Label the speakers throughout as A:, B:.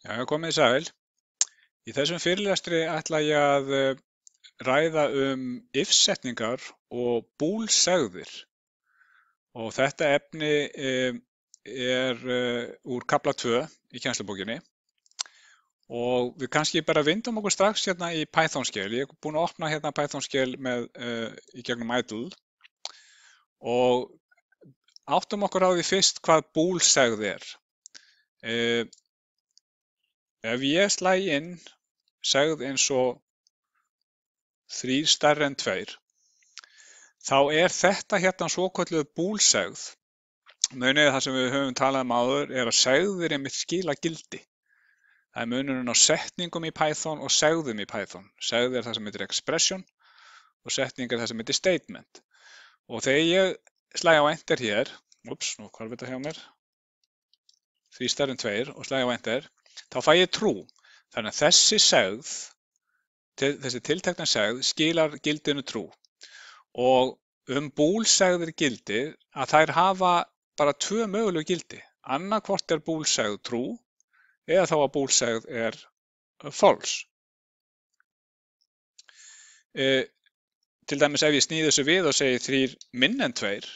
A: Já, komið sæl. Í þessum fyrirlestri ætla ég að eh, ræða um if-setningar og búlsegðir. Og þetta efni eh, er eh, úr kapla 2 í kjænslubókinni. Og við kannski bara vindum okkur strax hérna í Python-skjel. Ég er búinn að opna hérna uh, í gegnum idle. Og áttum okkur á því fyrst hvað búlsegð er. Ef ég slæ inn segð eins og þrýr stærri en tveir, þá er þetta hérna svokölluð búlsegð. Munið það sem við höfum talað um áður er að segðir einmitt skila gildi. Það er munurinn á setningum í Python og segðum í Python. Segð er það sem heitir expression og setning er það sem heitir statement. Og þegar ég slæði á enter hér, ups, nú hvað er þetta hjá mér? Því stærri en tveir og slæði á enter, þá fæ ég trú. Þannig að þessi segð, þessi tiltekna segð, skilar gildinu trú. Og um búlsegðir gildi að þær hafa bara tvö mögulegu gildi. Annarkvort er búlsegð trú eða þá að búlsegð er false. E, til dæmis ef ég snýði þessu við og segi þrýr minn en tveir,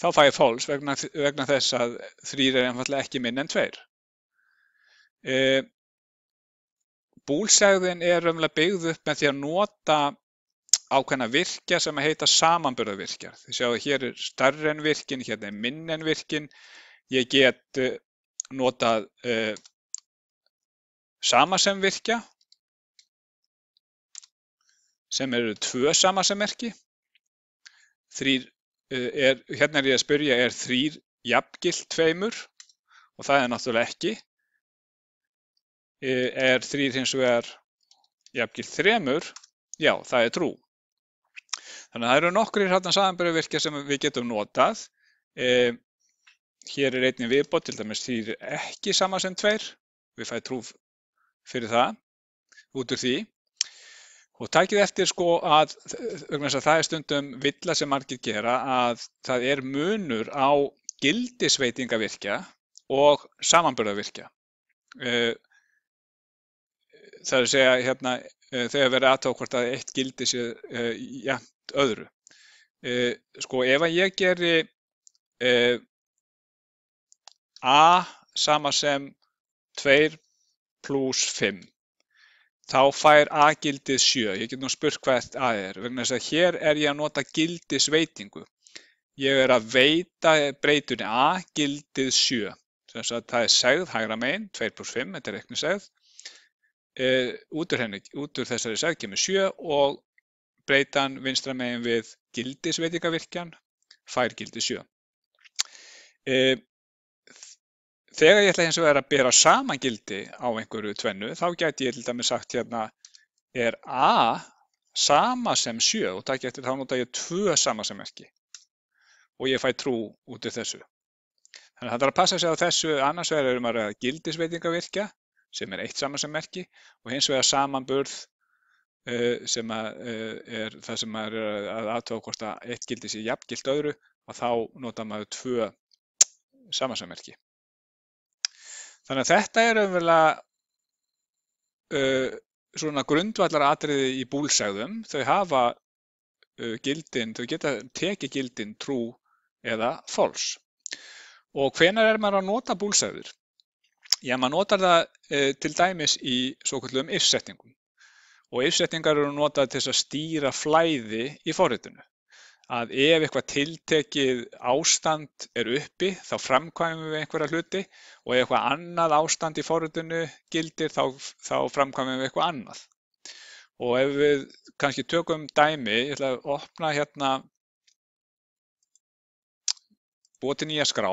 A: þá fæ ég false vegna, vegna þess að þrýr er einfallega ekki minn en tveir. E, búlsegðin er umlega byggð upp með því að nota ákveðna virkja sem heita samanburðavirkjar. Þið sjáu að hér er starri en virkin, hérna er minn en virkin. Ég get notað uh, samasemvirkja sem eru tvö samasemmerki. Þrýr, uh, er, hérna er ég að spyrja, er þrýr jafngilt tveimur og það er náttúrulega ekki. Uh, er þrýr hins vegar jafngilt þremur? Já, það er trú. Þannig að það eru nokkrir hérna samanbyrjuvirkja sem við getum notað. E, hér er einnig viðbót, til dæmis því ekki sama sem tveir. Við fæðum trú fyrir það, út úr því. Og takið eftir sko að, að það er stundum villa sem margir gera, að það er munur á gildisveitingavirkja og samanbyrjuvirkja. E, það er að segja hérna, þegar verið aðtók hvort að eitt gildi sé uh, jæmt öðru. Uh, sko ef að ég geri a sama sem 2 pluss 5 þá fær a gildið 7. Ég get nú spurt hvað a er vegna þess að hér er ég að nota gildisveitingu. Ég er að veita breytunni a gildið 7. Þess að það er segð hægra megin, 2 pluss 5, þetta er ekki segð. Uh, út, úr henni, út úr þessari segð kemur 7 og breytan vinstra megin við gildisveitingavirkjan fær gildi 7. Uh, þegar ég ætla hins vegar að bera saman gildi á einhverju tvennu þá gæti ég til dæmis sagt hérna er A sama sem 7 og það getur þá nota ég 2 samasemmerki og ég fæ trú út af þessu. Þannig að það er að passa sig á þessu annars vegar erum að gildisveitingavirkja sem er eitt samansemmerki og hins vegar samanburð uh, sem að, uh, er það sem maður er að aðtóa hvort að eitt gildi sé jafngilt öðru og þá nota maður tvö samansemmerki. Þannig að þetta er umverulega uh, svona grundvallar atriði í búlsæðum. Þau hafa gildin, þau geta tekið gildin trú eða false. Og hvenar er maður að nota búlsæður? Já, maður notar það e, til dæmis í svo kallum if-setningum og if-setningar eru notað til að stýra flæði í forritinu. Að ef eitthvað tiltekið ástand er uppi þá framkvæmum við einhverja hluti og ef eitthvað annað ástand í forritinu gildir þá, þá framkvæmum við eitthvað annað. Og ef við kannski tökum dæmi, ég ætla að opna hérna til nýja skrá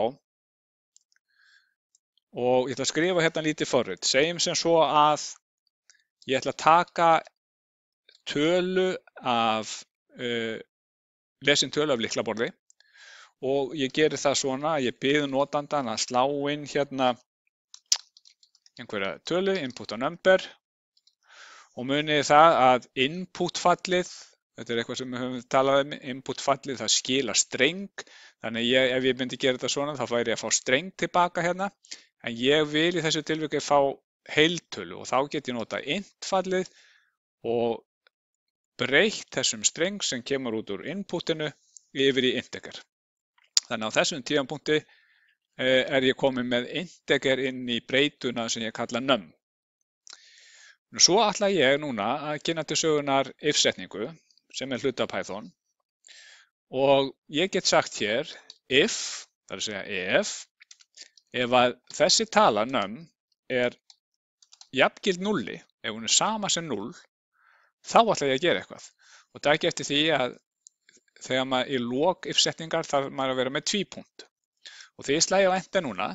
A: og ég ætla að skrifa hérna lítið forrið. Segjum sem svo að ég ætla að taka tölu af, uh, lesin tölu af liklaborði og ég gerir það svona ég byrðu notandan að slá inn hérna einhverja tölu, input og number og munið það að inputfallið, þetta er eitthvað sem við höfum talað um, inputfallið það skila streng, þannig ég, ef ég myndi gera þetta svona þá færi ég að fá streng tilbaka hérna en ég vil í þessu tilviki fá heiltölu og þá get ég nota intfallið og breytt þessum streng sem kemur út úr inputinu yfir í integer. Þannig á þessum tíðanpunkti eh, er ég komið með integer inn í breytuna sem ég kalla num. Svo ætla ég núna að kynna til sögunar if-setningu sem er hluta Python og ég get sagt hér if, það er að segja ef, ef að þessi tala num er jafngild nulli, ef hún er sama sem null, þá ætla ég að gera eitthvað. Og það ekki eftir því að þegar maður í lók if-setningar þarf maður að vera með tvípunkt. Og því slæði á enda núna,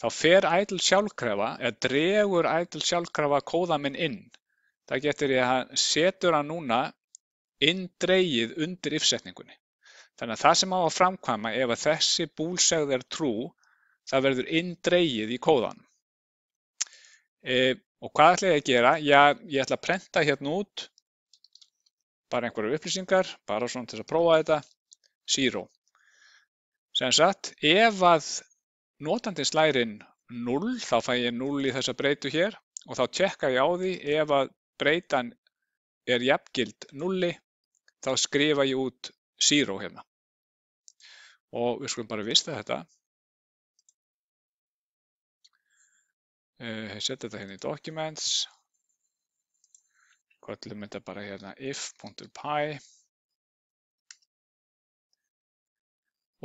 A: þá fer ædl sjálfkrafa, eða dregur ædl sjálfkrafa kóða minn inn. Það getur ég að setur hann núna inn dreigið undir if-setningunni. Þannig að það sem á að framkvæma ef að þessi búlsegð er trú, það verður inn dreigið í kóðan. E, og hvað ætla ég að gera? Já, ég ætla að prenta hérna út bara einhverju upplýsingar, bara svona til að prófa þetta, zero. Sem sagt, ef að notandins lærin 0, þá fæ ég 0 í þessa breytu hér og þá tjekka ég á því ef að breytan er jafngild 0, þá skrifa ég út 0 hérna. Og við skulum bara vista þetta. Ég setja þetta hérna í Documents. Köllum þetta bara hérna if.py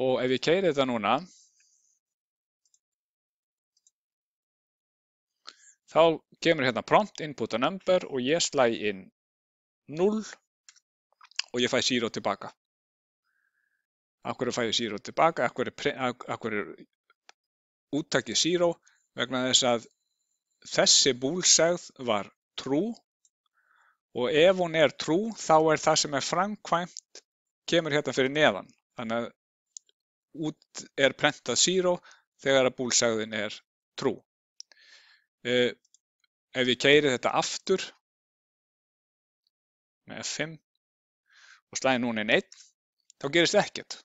A: og ef ég keiri þetta núna þá kemur hérna prompt input a number og ég slæ inn 0 og ég fæ 0 tilbaka. Akkur fæ ég 0 tilbaka, akkur er, er úttakið 0 vegna þess að þessi búlsegð var trú og ef hún er trú þá er það sem er framkvæmt kemur hérna fyrir neðan þannig að út er prentað 0 þegar að búlsæðin er trú. Uh, ef ég keiri þetta aftur með F5 og slæði núna inn 1 þá gerist ekkert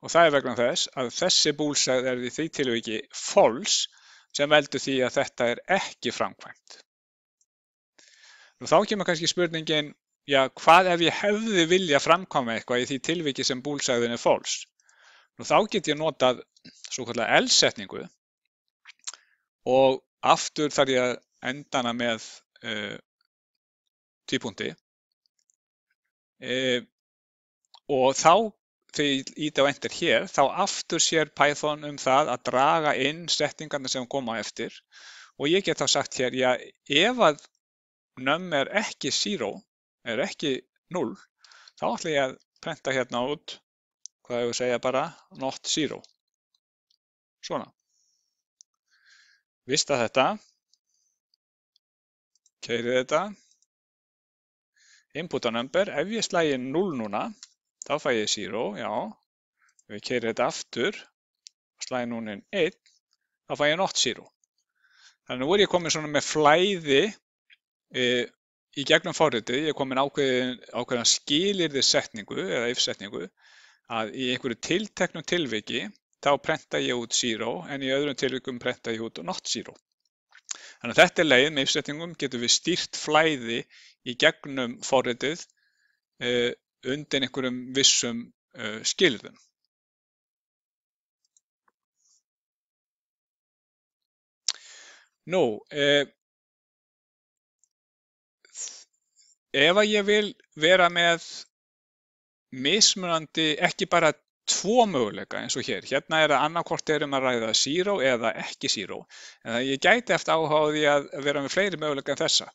A: og það er vegna þess að þessi búlsæð er því tilviki false sem veldur því að þetta er ekki framkvæmt. Og þá kemur kannski spurningin, já, hvað ef ég hefði vilja framkvæma eitthvað í því tilviki sem búlsæðin er fóls? Nú þá get ég notað svo kallar L-setningu og aftur þarf ég að endana með uh, típunkti uh, og þá þegar ég íta á endur hér, þá aftur sér Python um það að draga inn setningarna sem koma eftir og ég get þá sagt hér, já, ef að num er ekki 0, er ekki 0, þá ætla ég að prenta hérna út, hvað vil segja bara, not 0. Svona. Vista þetta, keirið þetta, input a number, ef ég slægi 0 núna, þá fæ ég 0, já, ef ég keirið þetta aftur, slægi núna 1, þá fæ ég not 0. Þannig nú er ég komið svona með flæði í gegnum forritið, ég er komin ákveðin, ákveðin skilirði setningu eða if-setningu að í einhverju tilteknum tilviki þá prenta ég út 0 en í öðrum tilvikum prenta ég út not 0. Þannig að þetta er leið með if-setningum getur við stýrt flæði í gegnum forritið uh, undir einhverjum vissum uh, skilirðum. Nú, uh, ef að ég vil vera með mismunandi, ekki bara tvo möguleika eins og hér, hérna er að annarkort erum að ræða zero eða ekki zero, en það ég gæti eftir áháði að vera með fleiri möguleika en þessa.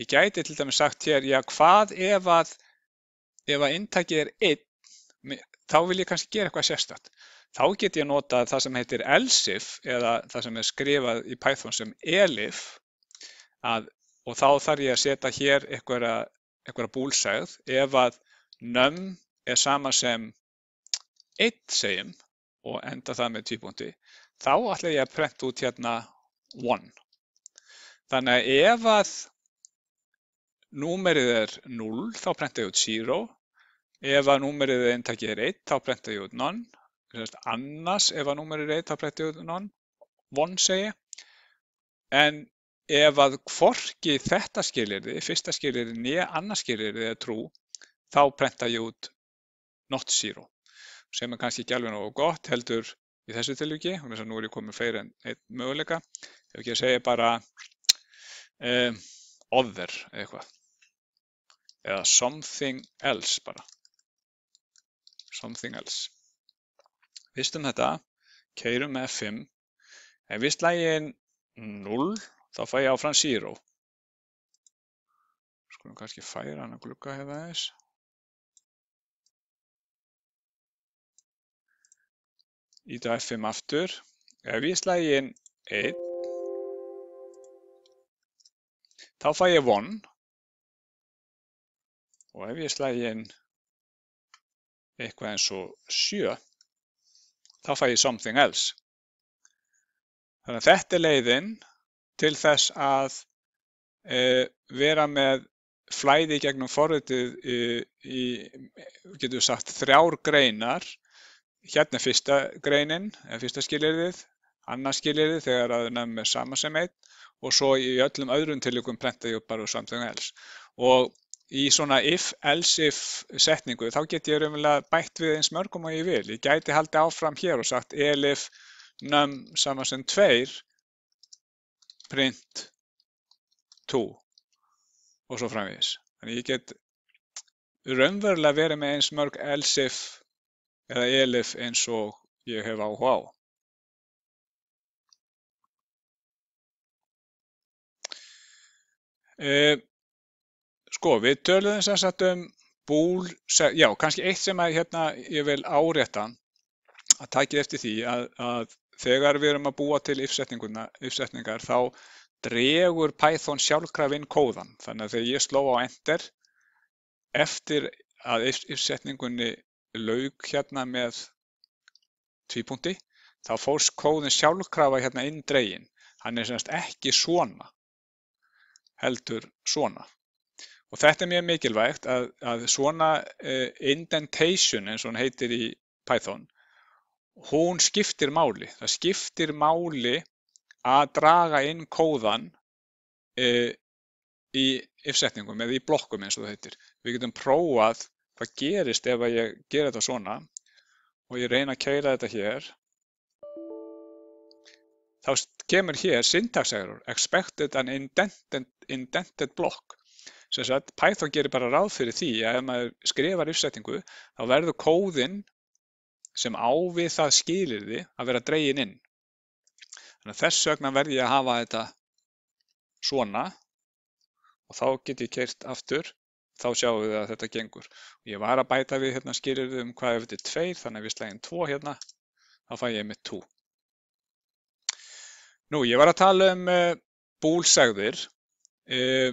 A: Ég gæti til dæmis sagt hér, já hvað ef að, ef að intakið er 1, þá vil ég kannski gera eitthvað sérstatt. Þá get ég notað það sem heitir elsif eða það sem er skrifað í Python sem elif, að og þá þarf ég að setja hér einhverja, einhverja búlsæð ef að num er sama sem 1 segjum og enda það með tvíbúndi þá ætla ég að prenta út hérna 1 þannig að ef að númerið er 0 þá prenta ég út 0 ef að númerið er eintakið er 1 þá prenta ég út none annars ef að númerið er 1 þá prenta ég út none one segi ég. En ef að hvorki þetta skilyrði, fyrsta skilyrði, nýja annað skilyrði er trú, þá prenta ég út not zero. Sem er kannski ekki alveg nógu gott, heldur í þessu tilviki, og þess að nú er ég komið fleiri en einn möguleika. Ef ekki að segja bara um, other eitthvað. Eða something else bara. Something else. Vistum þetta, keirum með F5. Ef við slægin 0, þá fæ ég áfram 0. Skulum kannski færa hann að glugga hefða hérna þess. Íta F5 aftur. Ef ég slægi inn 1, þá fæ ég 1 og ef ég slægi inn eitthvað eins og 7, þá fæ ég something else. Þannig að þetta er leiðin til þess að e, vera með flæði gegnum forritið í, í getur við sagt, þrjár greinar Hérna er fyrsta greinin, eða fyrsta skilyrðið, annað skilyrðið þegar að nefnum er sama sem einn og svo í öllum öðrum tilvíkum prenta ég bara úr something else. Og í svona if, else if setningu þá get ég raunverulega bætt við eins mörgum og ég vil. Ég gæti haldið áfram hér og sagt elif num sama sem tveir print 2 og svo framvís. Þannig ég get raunverulega verið með eins mörg else if eða elif eins og ég hef áhuga á. E, sko, við töluðum sem sagt um búl, já, kannski eitt sem að, hérna, ég vil árétta að takið eftir því að, að þegar við erum að búa til uppsetningar þá dregur Python sjálfkrafinn kóðan. Þannig að þegar ég sló á enter eftir að uppsetningunni lauk hérna með tvípunkti, þá fórst kóðin sjálfkrafa hérna inn dregin. Hann er semst ekki svona, heldur svona. Og þetta er mjög mikilvægt að, að svona uh, indentation eins og hann heitir í Python, hún skiptir máli. Það skiptir máli að draga inn kóðan uh, í uppsetningum eða í blokkum eins og það heitir. Við getum prófað hvað gerist ef að ég gera þetta svona og ég reyna að kæra þetta hér þá kemur hér syntax error expected an indented, indented block sem sagt Python gerir bara ráð fyrir því að ef maður skrifar uppsetningu þá verður kóðinn sem ávið það skilir því að vera dregin inn þannig að þess vegna verð ég að hafa þetta svona og þá get ég kert aftur þá sjáum við að þetta gengur. Ég var að bæta við hérna skilirðu um hvað ef þetta er 2, þannig að við slægum 2 hérna, þá fæ ég með 2. Nú, ég var að tala um uh, búlsegðir. Uh,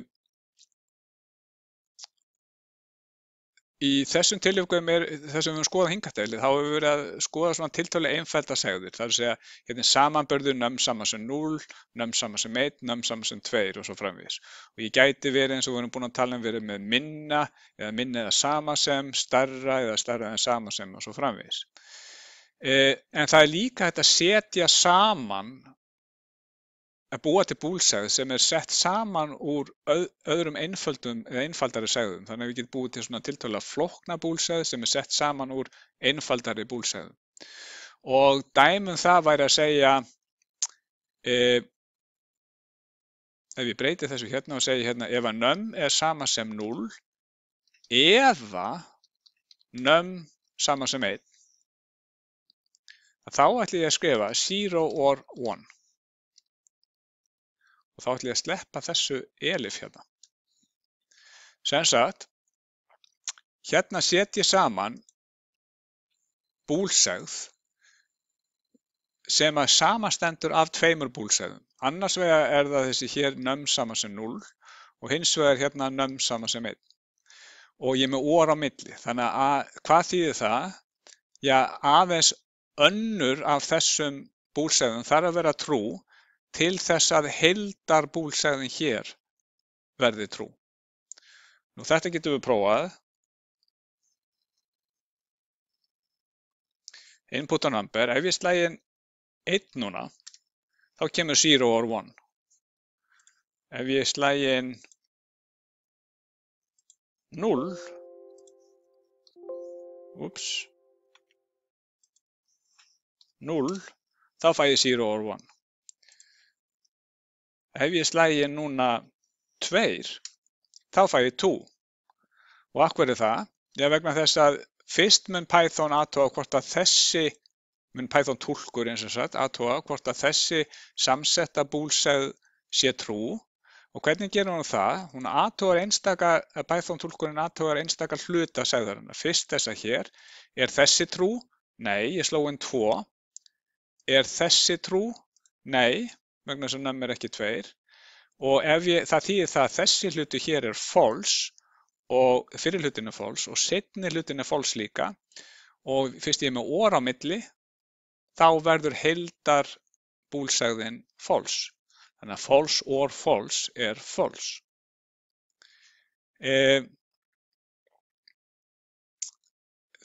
A: Í þessum tilöfgum er þessum við höfum skoðað hingatælið, þá hefur við verið að skoða svona tiltölu einfælda segður. Það er að segja hérna samanbörður nömm saman sem 0, nömm saman sem 1, nömm saman sem 2 og svo framvís. Og ég gæti verið eins og við erum búin að tala um verið með minna eða minna eða sama sem, starra eða starra eða sama sem og svo framvís. Eh, en það er líka hægt að setja saman að búa til búlsegð sem er sett saman úr öðrum einföldum eða einfaldari segðum. Þannig að við getum búið til svona tiltöla flokna búlsegð sem er sett saman úr einfaldari búlsegðum. Og dæmum það væri að segja, e, ef ég breyti þessu hérna og segja hérna ef að nömm er sama sem 0 eða nömm sama sem 1, þá ætlum ég að skrifa 0 or 1 og þá ætlum ég að sleppa þessu elif hérna. Sem sagt, hérna set ég saman búlsegð sem að samastendur af tveimur búlsegðum. Annars vegar er það þessi hér nömm saman sem 0 og hins vegar hérna nömm saman sem 1. Og ég er með óra á milli, þannig að hvað þýðir það? Já, aðeins önnur af þessum búlsegðum þarf að vera trú til þess að heildarbúlsegðin hér verði trú. Nú þetta getum við prófað. Input á number, ef ég slægin 1 núna, þá kemur 0 or 1. Ef ég slægi inn 0, ups, 0, þá fæ ég 0 or 1. Ef ég slægi núna 2, þá fæ ég 2. Og akkur er það? Já, vegna þess að fyrst mun Python aðtóa hvort að þessi, mun Python tólkur eins og sagt, aðtóa hvort að þessi samsetta búlsegð sé trú og hvernig gerir hún það? Hún aðtóar einstaka, Python tólkurinn aðtóar einstaka hluta segðarinnar. Fyrst þessa hér, er þessi trú? Nei, ég sló inn 2. Er þessi trú? Nei, vegna þess að nömm er ekki tveir. Og ég, það þýðir það að þessi hlutu hér er false og fyrir hlutin er false og setni hlutin er false líka og fyrst ég er með orð á milli þá verður heildar búlsæðin false. Þannig að false or false er false. E,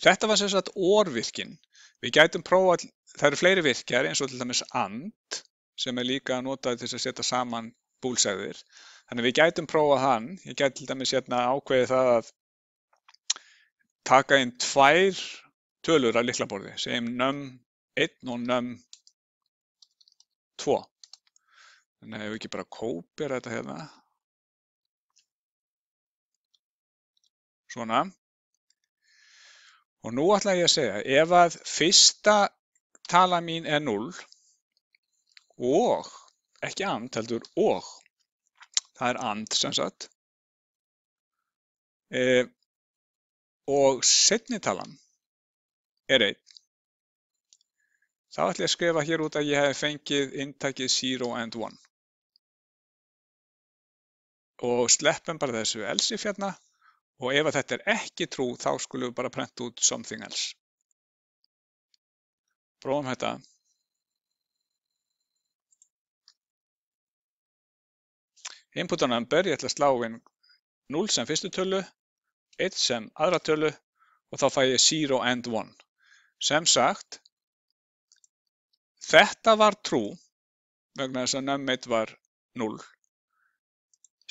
A: þetta var sem sagt orðvirkinn. Við gætum prófa, það eru fleiri virkjar eins og til dæmis and sem er líka notað til að setja saman búlsæðir. Þannig við gætum prófað hann, ég gæti til dæmis hérna ákveðið það að taka inn tvær tölur af liklaborði, segjum num 1 og num 2. Þannig að ef við ekki bara kópir þetta hérna, svona. Og nú ætla ég að segja, ef að fyrsta tala mín er 0 og, ekki and heldur og, það er and sem sagt. E, og setnitalan er 1 þá ætlum ég að skrifa hér út að ég hef fengið intakið 0 and 1 og sleppum bara þessu else hérna. Og ef þetta er ekki trú þá skulum við bara prenta út something else. Prófum þetta Input á number, ég ætla að slá inn 0 sem fyrstu tölu, 1 sem aðra tölu og þá fæ ég 0 and 1. Sem sagt, þetta var trú vegna þess að num1 var 0.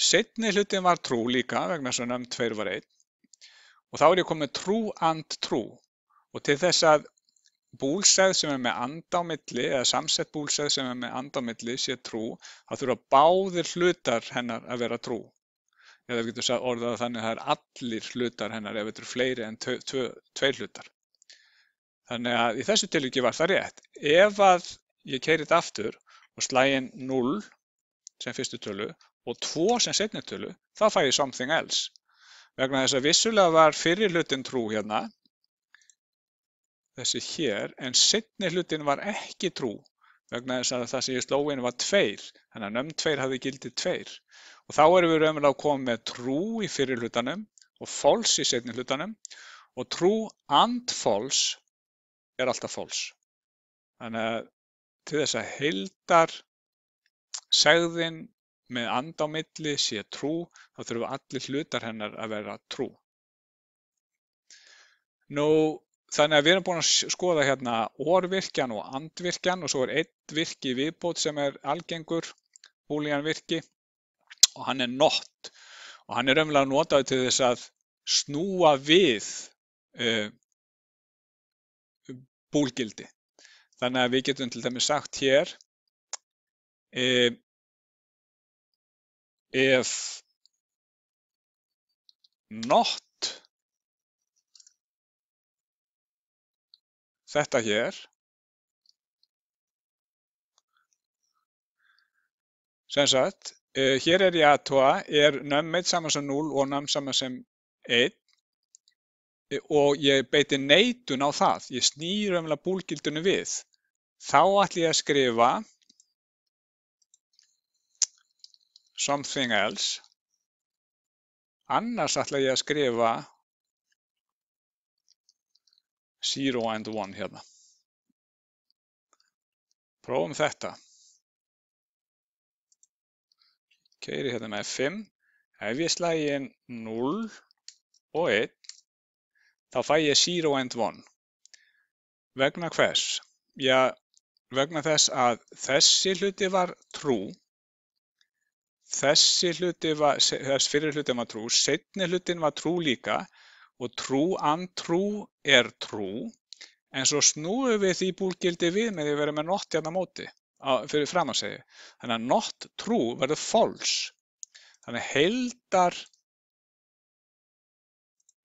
A: Setni hlutin var trú líka vegna þess að num2 var 1. Og þá er ég komið trú and trú og til þess að búlsæð sem er með anda á milli eða samsett búlsæð sem er með anda á milli sé trú, þá þurfa báðir hlutar hennar að vera trú. Eða við getum orðað þannig að það er allir hlutar hennar ef þetta eru fleiri en tveir hlutar. Þannig að í þessu tilviki var það rétt. Ef að ég keiri þetta aftur og slægin 0 sem fyrstu tölu og 2 sem setni tölu, þá fæ ég something else. Vegna þess að vissulega var fyrir hlutin trú hérna, þessi hér, en seinni hlutin var ekki trú vegna þess að það sem ég sló inn var tveir, þannig að nömm tveir hafði gildið tveir. Og þá erum við raunverulega að koma með trú í fyrir hlutanum og false í seinni hlutanum og trú and false er alltaf false. Þannig að til þess að heildar segðin með and á milli sé trú, þá þurfum allir hlutar hennar að vera trú. Nú, Þannig að við erum búin að skoða hérna orvirkjan og andvirkjan og svo er einn virki viðbót sem er algengur, búlíjan virki og hann er not og hann er raunverulega notað til þess að snúa við uh, búlgildi. Þannig að við getum til dæmis sagt hér uh, ef not þetta hér. Sem sagt, uh, hér er ég aðtóa, er nömm 1 saman sem 0 og nömm saman sem 1 og ég beiti neitun á það, ég snýr umlega búlgildunum við. Þá ætlum ég að skrifa something else, annars ætla ég að skrifa 0 and 1 hérna. Prófum þetta. Keiri hérna með 5. Ef ég slægi inn 0 og 1, þá fæ ég 0 and 1. Vegna hvers? Já, vegna þess að þessi hluti var true, þessi hluti var, þess fyrir hlutin var true, setni hlutin var true líka og true er true en svo snúum við því búlgildi við með því að vera með not hérna á móti fyrir fram að segja. Þannig að not true verður false. Þannig heildar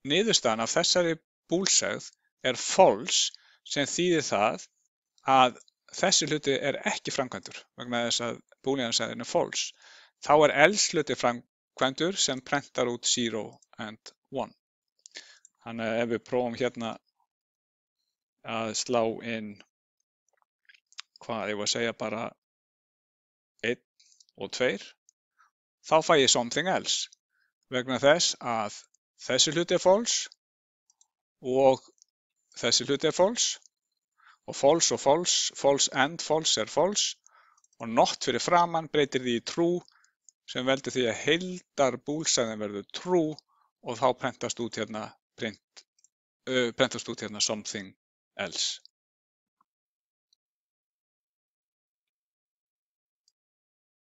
A: niðurstaðan af þessari búlsegð er false sem þýðir það að þessi hluti er ekki framkvæmdur vegna þess að búlíðansæðin er false. Þá er else hluti framkvæmdur sem prentar út 0 and 1. Þannig að ef við prófum hérna að slá inn hvað ég var að segja bara 1 og 2 þá fæ ég something else. Vegna þess að þessi hluti er false og þessi hluti er false og false og false, false and false er false og not fyrir framann breytir því í true sem veldur því að heildar búlsæðin verður true og þá prentast út hérna print, uh, prentast út hérna something else.